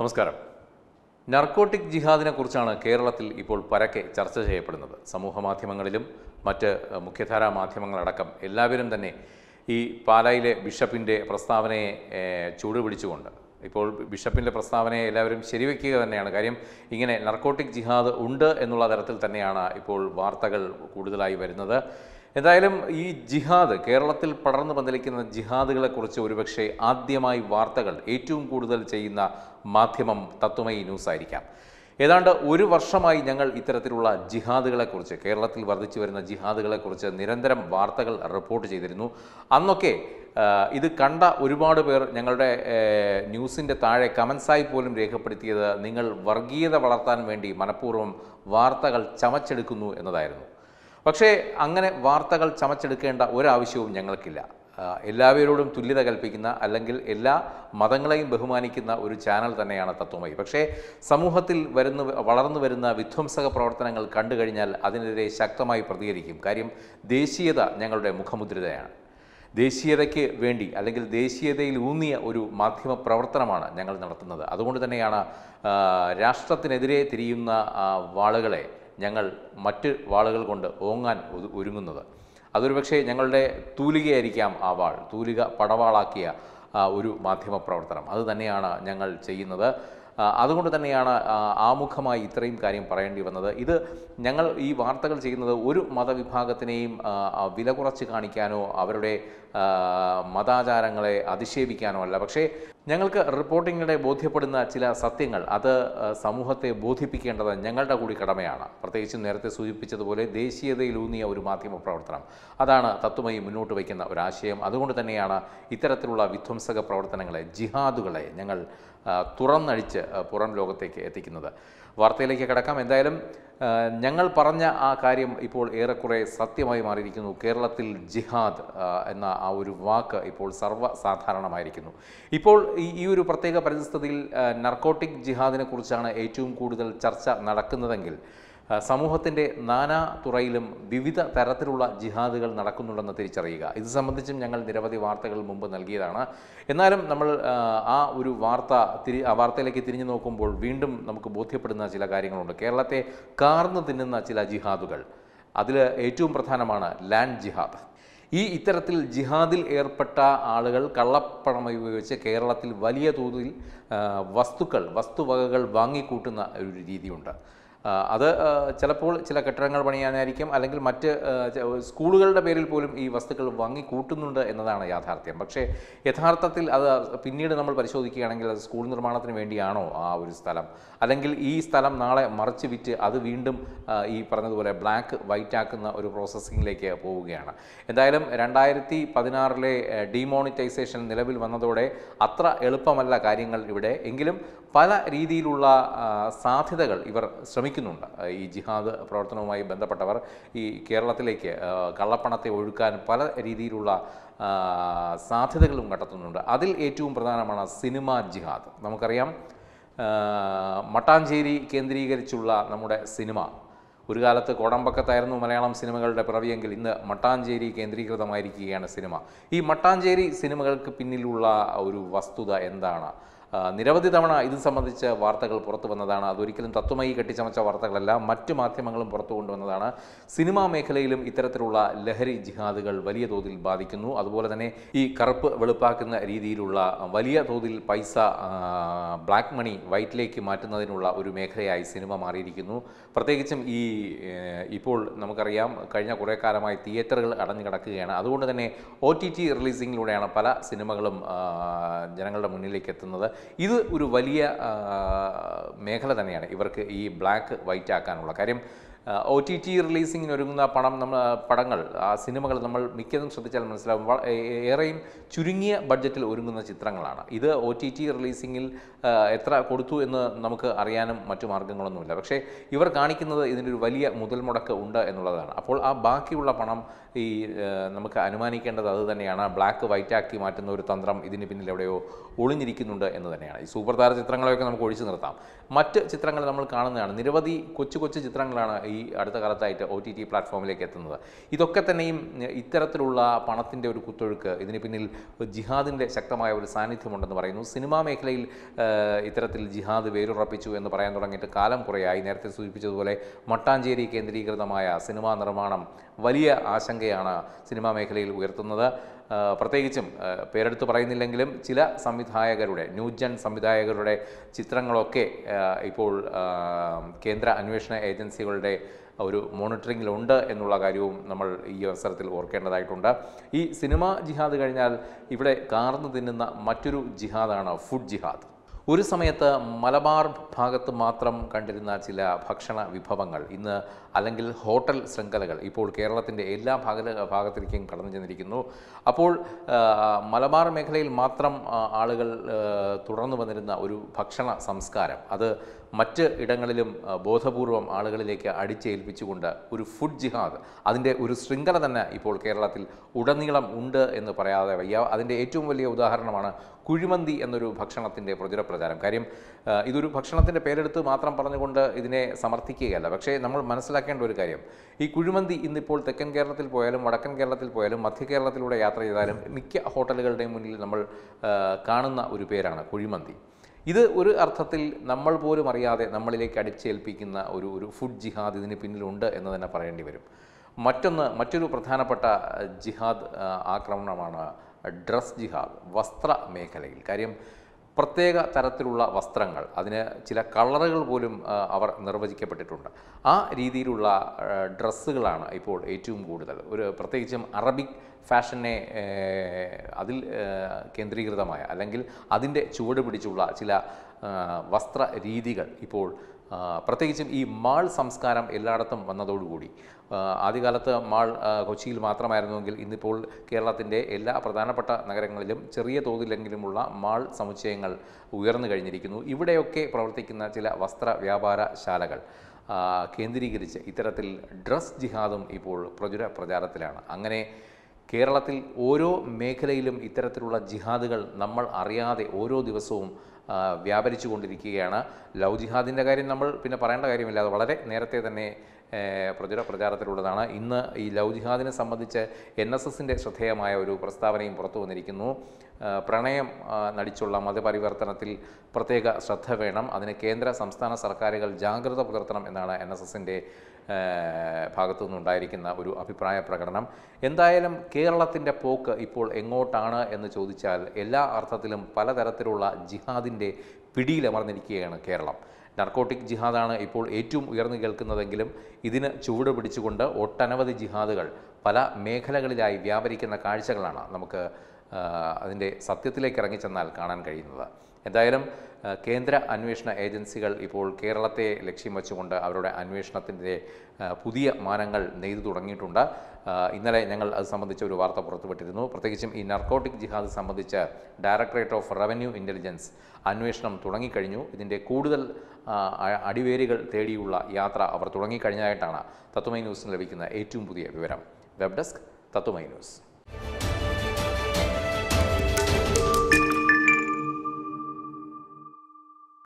നമസ്കാരം. നർക്കോട്ടിക് ജിഹാദിനെ കുറിച്ചാണ് കേരളത്തിൽ ഇപ്പോൾ പരക്കെ ചർച്ച ചെയ്യപ്പെടുന്നത്. സമൂഹ മാധ്യമങ്ങളിലും മറ്റ് മുഖ്യധാരാ മാധ്യമങ്ങളടക്കം എല്ലാവരും തന്നെ ഈ പാലായിലെ ബിഷപ്പിന്റെ പ്രസ്താവനയെ ചൂടുപിടിച്ചുകൊണ്ട്. ഇപ്പോൾ ബിഷപ്പിന്റെ പ്രസ്താവനയെ എല്ലാവരും ശരിവെക്കുക തന്നെയാണ്. കാര്യം ഇങ്ങനെ നർക്കോട്ടിക് ജിഹാദ് ഉണ്ട് എന്നുള്ള തരത്തിൽ തന്നെയാണ് ഇപ്പോൾ വാർത്തകൾ കൂടുതലായി വരുന്നത്. എന്തായാലും ഈ ജിഹാദ് കേരളത്തിൽ പടർന്നു പന്തലിക്കുന്ന ജിഹാദുകളെക്കുറിച്ച് ഒരുപക്ഷെ ആദ്യമായി വാർത്തകൾ ഏറ്റവും കൂടുതൽ ചെയ്യുന്ന മാധ്യമം തത്വമയി ന്യൂസ് ആയിരിക്കാം. ഏതാണ്ട് ഒരു വർഷമായി ഞങ്ങൾ ഇത്തരത്തിലുള്ള ജിഹാദുകളെക്കുറിച്ച് കേരളത്തിൽ വർദ്ധിച്ചു വരുന്ന ജിഹാദുകളെക്കുറിച്ച് നിരന്തരം വാർത്തകൾ റിപ്പോർട്ട് ചെയ്തിരുന്നു. അന്നൊക്കെ ഇത് കണ്ട ഒരുപാട് പേർ ഞങ്ങളുടെ ന്യൂസിന്റെ താഴെ കമൻസായി പോലും രേഖപ്പെടുത്തിയത് നിങ്ങൾ വർഗീയത വളർത്താൻ വേണ്ടി മനഃപൂർവം വാർത്തകൾ ചമച്ചെടുക്കുന്നു എന്നതായിരുന്നു. പക്ഷേ അങ്ങനെ വാർത്തകൾ ചമച്ചെടുക്കേണ്ട ഒരാവശ്യവും ഞങ്ങൾക്കില്ല. എല്ലാവരോടും തുല്യത കൽപ്പിക്കുന്ന അല്ലെങ്കിൽ എല്ലാ മതങ്ങളെയും ബഹുമാനിക്കുന്ന ഒരു ചാനൽ തന്നെയാണ് തത്വമായി പക്ഷേ സമൂഹത്തിൽ വരുന്ന വളർന്നു വരുന്ന വിധ്വംസക പ്രവർത്തനങ്ങൾ കണ്ടു കഴിഞ്ഞാൽ അതിനെതിരെ ശക്തമായി പ്രതികരിക്കും. കാര്യം ദേശീയത ഞങ്ങളുടെ മുഖമുദ്രിതയാണ്. ദേശീയതയ്ക്ക് വേണ്ടി അല്ലെങ്കിൽ ദേശീയതയിൽ ഊന്നിയ ഒരു മാധ്യമ പ്രവർത്തനമാണ് ഞങ്ങൾ നടത്തുന്നത്. അതുകൊണ്ട് തന്നെയാണ് രാഷ്ട്രത്തിനെതിരെ തിരിയുന്ന വാളുകളെ ഞങ്ങൾ മറ്റ് വാളുകൾ കൊണ്ട് ഓങ്ങാൻ ഒരുങ്ങുന്നത്. അതൊരു പക്ഷേ ഞങ്ങളുടെ തൂലികയായിരിക്കാം ആ വാൾ. തൂലിക പടവാളാക്കിയ ഒരു മാധ്യമ പ്രവർത്തനം അത് തന്നെയാണ് ഞങ്ങൾ ചെയ്യുന്നത്. അതുകൊണ്ട് തന്നെയാണ് ആമുഖമായി ഇത്രയും കാര്യം പറയേണ്ടി വന്നത്. ഇത് ഞങ്ങൾ ഈ വാർത്തകൾ ചെയ്യുന്നത് ഒരു മതവിഭാഗത്തിനെയും വില കുറച്ച് കാണിക്കാനോ അവരുടെ മതാചാരങ്ങളെ അധിക്ഷേപിക്കാനോ അല്ല. പക്ഷേ ഞങ്ങൾക്ക് റിപ്പോർട്ടിങ്ങിടെ ബോധ്യപ്പെടുന്ന ചില സത്യങ്ങൾ അത് സമൂഹത്തെ ബോധിപ്പിക്കേണ്ടത് ഞങ്ങളുടെ കൂടി കടമയാണ്. പ്രത്യേകിച്ചും നേരത്തെ സൂചിപ്പിച്ചതുപോലെ ദേശീയതയിലൂന്നിയ ഒരു മാധ്യമ പ്രവർത്തനം. അതാണ് തത്വമയി മുന്നോട്ട് വയ്ക്കുന്ന ഒരാശയം അതുകൊണ്ട് തന്നെയാണ് ഇത്തരത്തിലുള്ള വിധ്വംസക പ്രവർത്തനങ്ങളെ ജിഹാദുകളെ ഞങ്ങൾ തുറന്നഴിച്ച് പുറം ലോകത്തേക്ക് എത്തിക്കുന്നത്. വാർത്തയിലേക്ക് കിടക്കാം. എന്തായാലും ഞങ്ങൾ പറഞ്ഞ ആ കാര്യം ഇപ്പോൾ ഏറെക്കുറെ സത്യമായി മാറിയിരിക്കുന്നു. കേരളത്തിൽ ജിഹാദ് എന്ന ആ ഒരു വാക്ക് ഇപ്പോൾ സർവസാധാരണമായിരിക്കുന്നു. ഇപ്പോൾ ഈ ഒരു പ്രത്യേക പരിസ്ഥിതിയിൽ നർക്കോട്ടിക് ജിഹാദിനെ കുറിച്ചാണ് ഏറ്റവും കൂടുതൽ ചർച്ച നടക്കുന്നതെങ്കിൽ സമൂഹത്തിന്റെ നാനാ തുറയിലും വിവിധ തരത്തിലുള്ള ജിഹാദുകൾ നടക്കുന്നുണ്ടെന്ന് തിരിച്ചറിയുക. ഇത് സംബന്ധിച്ചും ഞങ്ങൾ നിരവധി വാർത്തകൾ മുമ്പ് നൽകിയതാണ്. എന്നാലും നമ്മൾ ആ, ഒരു വാർത്ത തിരി ആ വാർത്തയിലേക്ക് തിരിഞ്ഞു നോക്കുമ്പോൾ വീണ്ടും നമുക്ക് ബോധ്യപ്പെടുന്ന ചില കാര്യങ്ങളുണ്ട്. കേരളത്തെ കാർന്നു തിന്നുന്ന ചില ജിഹാദുകൾ. അതിൽ ഏറ്റവും പ്രധാനമാണ് ലാൻഡ് ജിഹാദ്. ഈ ഇത്തരത്തിൽ ജിഹാദിൽ ഏർപ്പെട്ട ആളുകൾ കള്ളപ്പണം ഉപയോഗിച്ച് കേരളത്തിൽ വലിയ തോതിൽ വസ്തുക്കൾ വസ്തുവകകൾ വാങ്ങിക്കൂട്ടുന്ന ഒരു രീതിയുണ്ട്. അത് ചിലപ്പോൾ ചില കെട്ടിടങ്ങൾ പണിയാനായിരിക്കും അല്ലെങ്കിൽ മറ്റ് സ്കൂളുകളുടെ പേരിൽ പോലും ഈ വസ്തുക്കൾ വാങ്ങിക്കൂട്ടുന്നുണ്ട് എന്നതാണ് യാഥാർത്ഥ്യം. പക്ഷേ യഥാർത്ഥത്തിൽ അത് പിന്നീട് നമ്മൾ പരിശോധിക്കുകയാണെങ്കിൽ അത് സ്കൂൾ നിർമ്മാണത്തിന് വേണ്ടിയാണോ ആ ഒരു സ്ഥലം? അല്ലെങ്കിൽ ഈ സ്ഥലം നാളെ മറച്ചു വിറ്റ് അത് വീണ്ടും ഈ പറഞ്ഞതുപോലെ ബ്ലാക്ക് വൈറ്റ് ആക്കുന്ന ഒരു പ്രോസസ്സിങ്ങിലേക്ക് പോവുകയാണ്. എന്തായാലും രണ്ടായിരത്തി പതിനാറിലെ ഡിമോണിറ്റൈസേഷൻ നിലവിൽ വന്നതോടെ അത്ര എളുപ്പമല്ല കാര്യങ്ങൾ ഇവിടെ. എങ്കിലും പല രീതിയിലുള്ള സാധ്യതകൾ ഇവർ ശ്രമിക്കുന്നുണ്ട്. ഈ ജിഹാദ് പ്രവർത്തനവുമായി ബന്ധപ്പെട്ടവർ ഈ കേരളത്തിലേക്ക് കള്ളപ്പണത്തെ ഒഴുക്കാൻ പല രീതിയിലുള്ള സാധ്യതകളും കണ്ടെത്തുന്നുണ്ട്. അതിൽ ഏറ്റവും പ്രധാനമാണ് സിനിമ ജിഹാദ്. നമുക്കറിയാം മട്ടാഞ്ചേരി കേന്ദ്രീകരിച്ചുള്ള നമ്മുടെ സിനിമ. ഒരു കാലത്ത് കോടമ്പക്കത്തായിരുന്നു മലയാളം സിനിമകളുടെ പിറവിയെങ്കിൽ ഇന്ന് മട്ടാഞ്ചേരി കേന്ദ്രീകൃതമായിരിക്കുകയാണ് സിനിമ. ഈ മട്ടാഞ്ചേരി സിനിമകൾക്ക് പിന്നിലുള്ള ഒരു വസ്തുത എന്താണ്? നിരവധി തവണ ഇത് സംബന്ധിച്ച് വാർത്തകൾ പുറത്തു വന്നതാണ്. അതൊരിക്കലും തത്വമായി കെട്ടിച്ചമച്ച വാർത്തകളല്ല മറ്റു മാധ്യമങ്ങളും പുറത്തു കൊണ്ടുവന്നതാണ്. സിനിമാ മേഖലയിലും ഇത്തരത്തിലുള്ള ലഹരി ജിഹാദുകൾ വലിയ തോതിൽ ബാധിക്കുന്നു. അതുപോലെ തന്നെ ഈ കറുപ്പ് വെളുപ്പാക്കുന്ന രീതിയിലുള്ള വലിയ തോതിൽ പൈസ ബ്ലാക്ക് മണി വൈറ്റിലേക്ക് മാറ്റുന്നതിനുള്ള ഒരു മേഖലയായി സിനിമ മാറിയിരിക്കുന്നു. പ്രത്യേകിച്ചും ഈ ഇപ്പോൾ നമുക്കറിയാം കഴിഞ്ഞ കുറേ കാലമായി തിയേറ്ററുകൾ അടഞ്ഞു കിടക്കുകയാണ്. അതുകൊണ്ട് തന്നെ ഒ ടി ടി റിലീസിങ്ങിലൂടെയാണ് പല സിനിമകളും ജനങ്ങളുടെ മുന്നിലേക്ക് എത്തുന്നത്. ഇത് ഒരു വലിയ മേഖല തന്നെയാണ്. ഇവർക്ക് ഈ ബ്ലാക്ക് വൈറ്റ് ആക്കാനുള്ള കാര്യം ഒ ടി ടി റിലീസിങ്ങിന് ഒരുങ്ങുന്ന പണം നമ്മൾ പടങ്ങൾ ആ സിനിമകൾ നമ്മൾ മിക്കതും ശ്രദ്ധിച്ചാൽ മനസ്സിലാവും. ഏറെയും ചുരുങ്ങിയ ബഡ്ജറ്റിൽ ഒരുങ്ങുന്ന ചിത്രങ്ങളാണ്. ഇത് ഒ ടി ടി റിലീസിങ്ങിൽ എത്ര കൊടുത്തു എന്ന് നമുക്ക് അറിയാനും മറ്റു മാർഗങ്ങളൊന്നുമില്ല പക്ഷേ ഇവർ കാണിക്കുന്നത് ഇതിന്റെ ഒരു വലിയ മുതൽ മുടക്ക് ഉണ്ട് എന്നുള്ളതാണ്. അപ്പോൾ ആ ബാക്കിയുള്ള പണം ഈ നമുക്ക് അനുമാനിക്കേണ്ടത് അത് തന്നെയാണ്. ബ്ലാക്ക് വൈറ്റ് ആക്കി മാറ്റുന്ന ഒരു തന്ത്രം ഇതിന് പിന്നിൽ എവിടെയോ ഒളിഞ്ഞിരിക്കുന്നുണ്ട് എന്ന് തന്നെയാണ്. ഈ സൂപ്പർ താര ചിത്രങ്ങളെയൊക്കെ നമുക്ക് ഒഴിച്ചു നിർത്താം. മറ്റ് ചിത്രങ്ങൾ നമ്മൾ കാണുന്നതാണ്. നിരവധി കൊച്ചു കൊച്ചു ചിത്രങ്ങളാണ് ഈ അടുത്ത കാലത്തായിട്ട് ഒ ടി ടി പ്ലാറ്റ്ഫോമിലേക്ക് എത്തുന്നത്. ഇതൊക്കെ തന്നെയും ഇത്തരത്തിലുള്ള പണത്തിന്റെ ഒരു കുത്തൊഴുക്ക് ഇതിന് പിന്നിൽ ജിഹാദിന്റെ ശക്തമായ ഒരു സാന്നിധ്യമുണ്ടെന്ന് പറയുന്നു. സിനിമാ മേഖലയിൽ ഇത്തരത്തിൽ ജിഹാദ് വേരുറപ്പിച്ചു എന്ന് പറയാൻ തുടങ്ങിയിട്ട് കാലം കുറയായി. നേരത്തെ സൂചിപ്പിച്ചതുപോലെ മട്ടാഞ്ചേരി കേന്ദ്രീകൃതമായ സിനിമാ നിർമ്മാണം വലിയ ആശങ്കയാണ് സിനിമാ മേഖലയിൽ ഉയർത്തുന്നത്. പ്രത്യേകിച്ചും പേരെടുത്ത് പറയുന്നില്ലെങ്കിലും ചില സംവിധായകരുടെ ന്യൂജൻ സംവിധായകരുടെ ചിത്രങ്ങളൊക്കെ ഇപ്പോൾ കേന്ദ്ര അന്വേഷണ ഏജൻസികളുടെ ഒരു മോണിറ്ററിങ്ങിലുണ്ട് എന്നുള്ള കാര്യവും നമ്മൾ ഈ അവസരത്തിൽ ഓർക്കേണ്ടതായിട്ടുണ്ട്. ഈ സിനിമ ജിഹാദ് കഴിഞ്ഞാൽ ഇവിടെ കാർന്നു തിന്നുന്ന മറ്റൊരു ജിഹാദാണ് ഫുഡ് ജിഹാദ്. ഒരു സമയത്ത് മലബാർ ഭാഗത്ത് മാത്രം കണ്ടിരുന്ന ചില ഭക്ഷണ വിഭവങ്ങൾ. ഇന്ന് അല്ലെങ്കിൽ ഹോട്ടൽ ശൃംഖലകൾ ഇപ്പോൾ കേരളത്തിന്റെ എല്ലാ ഭാഗ ഭാഗത്തിലേക്കും കടന്നു ചെന്നിരിക്കുന്നു. അപ്പോൾ മലബാർ മേഖലയിൽ മാത്രം ആളുകൾ തുടർന്നു വന്നിരുന്ന ഒരു ഭക്ഷണ സംസ്കാരം. അത് മറ്റ് ഇടങ്ങളിലും ബോധപൂർവം ആളുകളിലേക്ക് അടിച്ചേൽപ്പിച്ചുകൊണ്ട് ഒരു ഫുഡ് ജിഹാദ് അതിന്റെ ഒരു ശൃംഖല തന്നെ ഇപ്പോൾ കേരളത്തിൽ ഉടനീളം ഉണ്ട് എന്ന് പറയാതെ വയ്യ. അതിന്റെ ഏറ്റവും വലിയ ഉദാഹരണമാണ് കുഴിമന്തി എന്നൊരു ഭക്ഷണത്തിന്റെ പ്രചുര പ്രചാരം കാര്യം ഇതൊരു ഭക്ഷണത്തിന്റെ പേരെടുത്ത് മാത്രം പറഞ്ഞുകൊണ്ട് ഇതിനെ സമർത്ഥിക്കുകയല്ല. പക്ഷേ നമ്മൾ മനസ്സിലാക്കേണ്ട ഒരു കാര്യം ഈ കുഴിമന്തി ഇന്നിപ്പോൾ തെക്കൻ കേരളത്തിൽ പോയാലും വടക്കൻ കേരളത്തിൽ പോയാലും മധ്യ കേരളത്തിലൂടെ യാത്ര ചെയ്താലും മിക്ക ഹോട്ടലുകളുടെയും മുന്നിൽ നമ്മൾ കാണുന്ന ഒരു പേരാണ് കുഴിമന്തി. ഇത് ഒരു അർത്ഥത്തിൽ നമ്മൾ പോലും അറിയാതെ നമ്മളിലേക്ക് അടിച്ചേൽപ്പിക്കുന്ന ഒരു ഒരു ഫുഡ് ജിഹാദ് ഇതിന് പിന്നിലുണ്ട് എന്ന് തന്നെ പറയേണ്ടി വരും. മറ്റൊന്ന് മറ്റൊരു പ്രധാനപ്പെട്ട ജിഹാദ് ആക്രമണമാണ് ഡ്രസ് ജിഹാദ് വസ്ത്ര മേഖലയിൽ. കാര്യം പ്രത്യേക തരത്തിലുള്ള വസ്ത്രങ്ങൾ അതിന് ചില കളറുകൾ പോലും അവർ നിർവചിക്കപ്പെട്ടിട്ടുണ്ട്. ആ രീതിയിലുള്ള ഡ്രസ്സുകളാണ് ഇപ്പോൾ ഏറ്റവും കൂടുതൽ. ഒരു പ്രത്യേകിച്ചും അറബിക് ഫാഷനെ അതിൽ കേന്ദ്രീകൃതമായ അല്ലെങ്കിൽ അതിന്റെ ചുവട് പിടിച്ചുള്ള ചില വസ്ത്ര രീതികൾ ഇപ്പോൾ പ്രത്യേകിച്ചും ഈ മാൾ സംസ്കാരം എല്ലായിടത്തും വന്നതോടുകൂടി. ആദ്യകാലത്ത് മാൾ കൊച്ചിയിൽ മാത്രമായിരുന്നുവെങ്കിൽ ഇന്നിപ്പോൾ കേരളത്തിന്റെ എല്ലാ പ്രധാനപ്പെട്ട നഗരങ്ങളിലും ചെറിയ തോതിലെങ്കിലുമുള്ള മാൾ സമുച്ചയങ്ങൾ ഉയർന്നു കഴിഞ്ഞിരിക്കുന്നു. ഇവിടെയൊക്കെ പ്രവർത്തിക്കുന്ന ചില വസ്ത്ര വ്യാപാര ശാലകൾ. കേന്ദ്രീകരിച്ച് ഇത്തരത്തിൽ ഡ്രസ് ജിഹാദും ഇപ്പോൾ പ്രചുര പ്രചാരത്തിലാണ്. അങ്ങനെ കേരളത്തിൽ ഓരോ മേഖലയിലും ഇത്തരത്തിലുള്ള ജിഹാദുകൾ നമ്മൾ അറിയാതെ ഓരോ ദിവസവും വ്യാപരിച്ചു കൊണ്ടിരിക്കുകയാണ്. ലവ് ജിഹാദിന്റെ കാര്യം നമ്മൾ പിന്നെ പറയേണ്ട കാര്യമില്ല. അത് വളരെ നേരത്തെ തന്നെ പ്രചുര പ്രചാരത്തിലുള്ളതാണ്. ഇന്ന് ഈ ലവ് ജിഹാദിനെ സംബന്ധിച്ച് എൻ എസ് എസിന്റെ ശ്രദ്ധേയമായ ഒരു പ്രസ്താവനയും പുറത്തു വന്നിരിക്കുന്നു. പ്രണയം നടിച്ചുള്ള മതപരിവർത്തനത്തിൽ പ്രത്യേക ശ്രദ്ധ വേണം. അതിന് കേന്ദ്ര സംസ്ഥാന സർക്കാരുകൾ ജാഗ്രത പുലർത്തണം എന്നാണ് എൻ എസ് എസിന്റെ ഭാഗത്തു നിന്നുണ്ടായിരിക്കുന്ന ഒരു അഭിപ്രായ പ്രകടനം. എന്തായാലും കേരളത്തിന്റെ പോക്ക് ഇപ്പോൾ എങ്ങോട്ടാണ് എന്ന് ചോദിച്ചാൽ എല്ലാ അർത്ഥത്തിലും പലതരത്തിലുള്ള ജിഹാദിന്റെ പിടിയിലമർന്നിരിക്കുകയാണ് കേരളം. നർക്കോട്ടിക് ജിഹാദാണ് ഇപ്പോൾ ഏറ്റവും ഉയർന്നു കേൾക്കുന്നതെങ്കിലും ഇതിന് ചുവട് പിടിച്ചുകൊണ്ട് ഒട്ടനവധി ജിഹാദുകൾ പല മേഖലകളിലായി വ്യാപരിക്കുന്ന കാഴ്ചകളാണ് നമുക്ക് അതിന്റെ സത്യത്തിലേക്ക് ഇറങ്ങിച്ചെന്നാൽ കാണാൻ കഴിയുന്നത്. എന്തായാലും കേന്ദ്ര അന്വേഷണ ഏജൻസികൾ ഇപ്പോൾ കേരളത്തെ ലക്ഷ്യം വെച്ചുകൊണ്ട് അവരുടെ അന്വേഷണത്തിന്റെ പുതിയ മാനങ്ങൾ നെയ്തു തുടങ്ങിയിട്ടുണ്ട്. ഇന്നലെ ഞങ്ങൾ അത് സംബന്ധിച്ച ഒരു വാർത്ത പുറത്തുവിട്ടിരുന്നു. പ്രത്യേകിച്ചും ഈ നർക്കോട്ടിക് ജിഹാദ് സംബന്ധിച്ച് ഡയറക്ടറേറ്റ് ഓഫ് റവന്യൂ ഇന്റലിജൻസ് അന്വേഷണം തുടങ്ങിക്കഴിഞ്ഞു. ഇതിന്റെ കൂടുതൽ അടിവേരികൾ തേടിയുള്ള യാത്ര അവർ തുടങ്ങിക്കഴിഞ്ഞതായിട്ടാണ് തത്വമൈ ന്യൂസിന് ലഭിക്കുന്ന ഏറ്റവും പുതിയ വിവരം. Web desk Tatwamayi news.